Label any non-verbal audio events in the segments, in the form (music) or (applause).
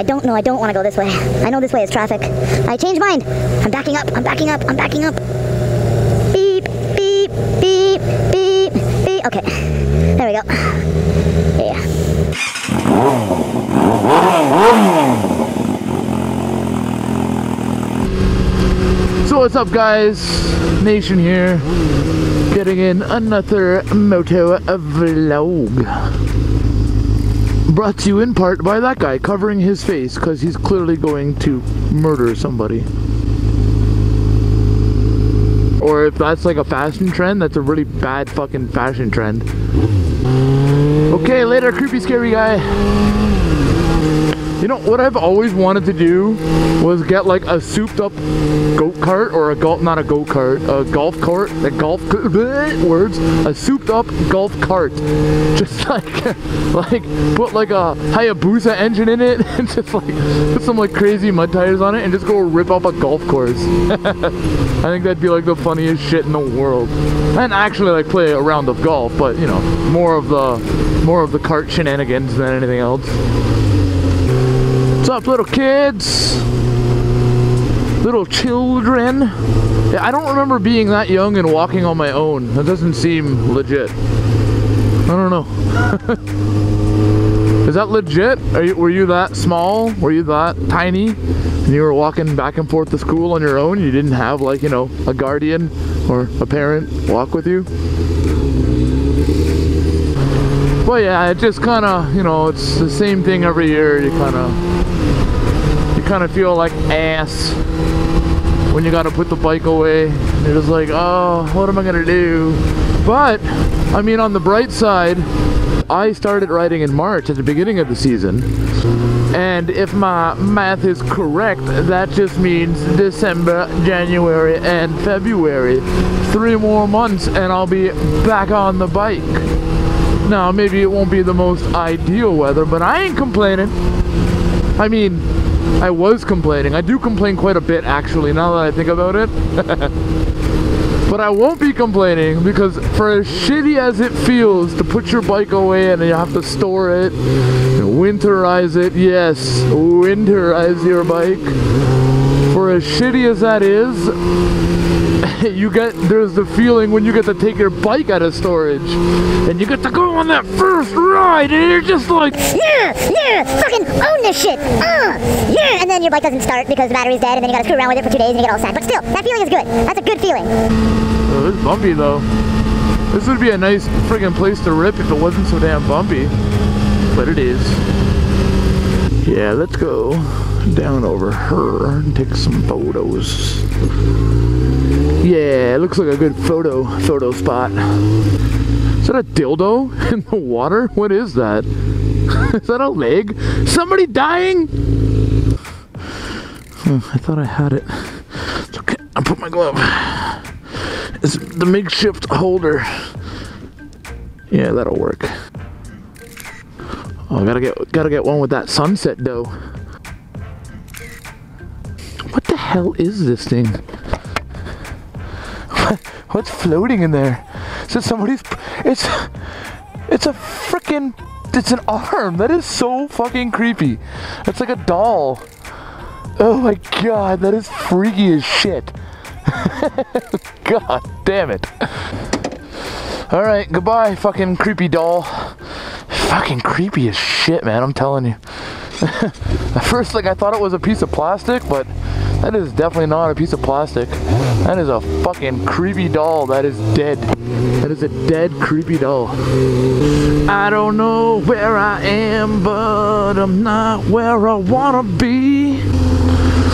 I don't know, I don't want to go this way. I know this way is traffic. I changed mind. I'm backing up, I'm backing up, I'm backing up. Beep, beep, beep, beep, beep. Okay, there we go. Yeah. So what's up guys? Nation here. Getting in another moto vlog. Brought to you in part by that guy covering his face because he's clearly going to murder somebody. Or if that's like a fashion trend, that's a really bad fucking fashion trend. Okay, later, creepy scary guy. You know what I've always wanted to do was get like a souped up goat cart or a golf not a goat cart a golf cart a golf bleh, (laughs) words a souped up golf cart. (laughs) Just like (laughs) like put like a Hayabusa engine in it and just like put some like crazy mud tires on it and just go rip up a golf course. I think that'd be like the funniest shit in the world. And actually like play a round of golf but you know more of the more of the cart shenanigans than anything else up, little kids? Little children? Yeah, I don't remember being that young and walking on my own. That doesn't seem legit. I don't know. (laughs) Is that legit? You, were you that small? Were you that tiny? And you were walking back and forth to school on your own? You didn't have, like, you know, a guardian or a parent walk with you? Well, yeah, it just kind of, you know, it's the same thing every year. You kind of, kind of feel like ass when you got to put the bike away. You're just like, oh, what am I gonna do? But, I mean, on the bright side, I started riding in March at the beginning of the season. And if my math is correct, that just means December, January, and February. Three more months and I'll be back on the bike. Now, maybe it won't be the most ideal weather, but I ain't complaining. I mean, I was complaining. I do complain quite a bit, actually, now that I think about it. (laughs) but I won't be complaining because for as shitty as it feels to put your bike away and you have to store it, winterize it, yes, winterize your bike. For as shitty as that is, (laughs) you get there's the feeling when you get to take your bike out of storage and you get to go on that first ride and you're just like Yeah, yeah, fucking own this shit. Uh, yeah. Then your bike doesn't start because the battery's dead, and then you gotta screw around with it for two days and you get all sad. But still, that feeling is good. That's a good feeling. oh, it's bumpy though this would be a nice friggin' place to rip if it wasn't so damn bumpy but it is yeah let's go down over her and take some photos yeah, it looks like a good photo photo spot. Is that a dildo (laughs) in the water? What is that? (laughs) is that a leg? Somebody dying? Hmm, I thought I had it. It's okay. I'll put my glove. It's the makeshift holder. Yeah, that'll work. Oh, gotta get gotta get one with that sunset though. What the hell is this thing? (laughs) What's floating in there? Is it somebody's? It's it's a freaking it's an arm. That is so fucking creepy. It's like a doll. Oh my god, that is freaky as shit. (laughs) god damn it. All right, goodbye, fucking creepy doll. Fucking creepy as shit, man. I'm telling you. (laughs) At first, like I thought it was a piece of plastic, but that is definitely not a piece of plastic. That is a fucking creepy doll that is dead. That is a dead creepy doll. I don't know where I am, but I'm not where I wanna be.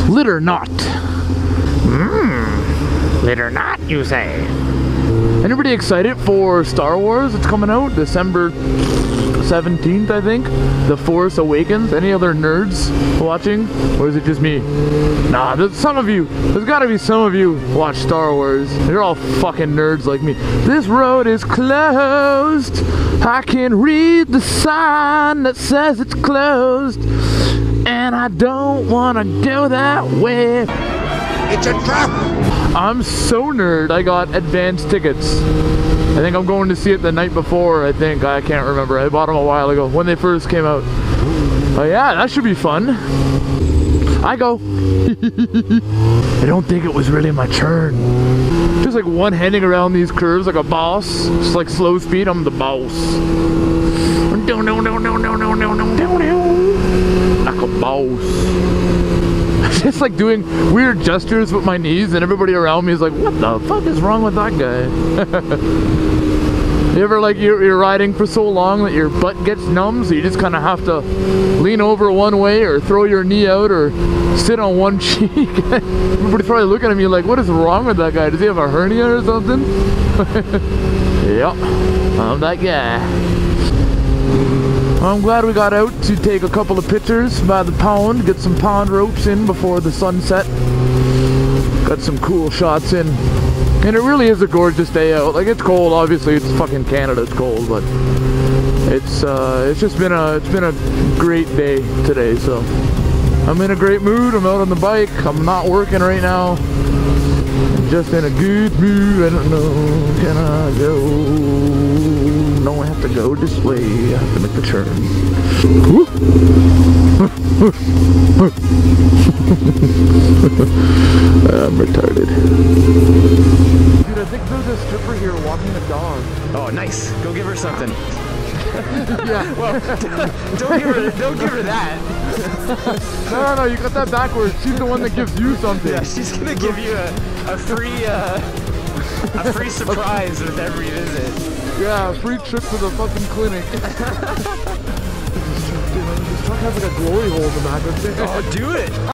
Lit or not? Mmm. Lit or not, you say? Anybody excited for Star Wars? It's coming out December 17th, I think. The Force Awakens. Any other nerds watching? Or is it just me? Nah, there's some of you. There's gotta be some of you watch Star Wars. You're all fucking nerds like me. This road is closed. I can read the sign that says it's closed. And I don't wanna go that way. It's a trap! I'm so nerd. I got advance tickets. I think I'm going to see it the night before. I think I can't remember. I bought them a while ago when they first came out. Oh yeah, that should be fun. I go. (laughs) I don't think it was really my turn. Just like one handing around these curves like a boss. Just like slow speed, I'm the boss. No, no, no, no, no, no, no, no, no, no. Like a boss. (laughs) Just like doing weird gestures with my knees, and everybody around me is like, "What the fuck is wrong with that guy?" (laughs) You ever like you're, you're riding for so long that your butt gets numb, so you just kind of have to lean over one way or throw your knee out or sit on one (laughs) cheek? Everybody's probably looking at me like, what is wrong with that guy? Does he have a hernia or something? yep, I'm that guy. I'm glad we got out to take a couple of pictures by the pond, get some pond ropes in before the sunset. Got some cool shots in. And it really is a gorgeous day out. Like it's cold, obviously. It's fucking Canada. It's cold, but it's uh, it's just been a it's been a great day today. So I'm in a great mood. I'm out on the bike. I'm not working right now. I'm just in a good mood. I don't know. Can I go? Go this way. I have to make the turn. (laughs) I'm retarded. Dude, I think there's a stripper here walking a dog. Oh, nice. Go give her something. (laughs) Yeah. Well, (laughs) don't give her, don't give her that. No, no, no, you got that backwards. She's the one that gives you something. Yeah, she's gonna give you a, a free, uh, a free surprise with every visit. Yeah, free trip to the fucking clinic. Dude, this truck has like a glory hole in the back of it. Oh, do it.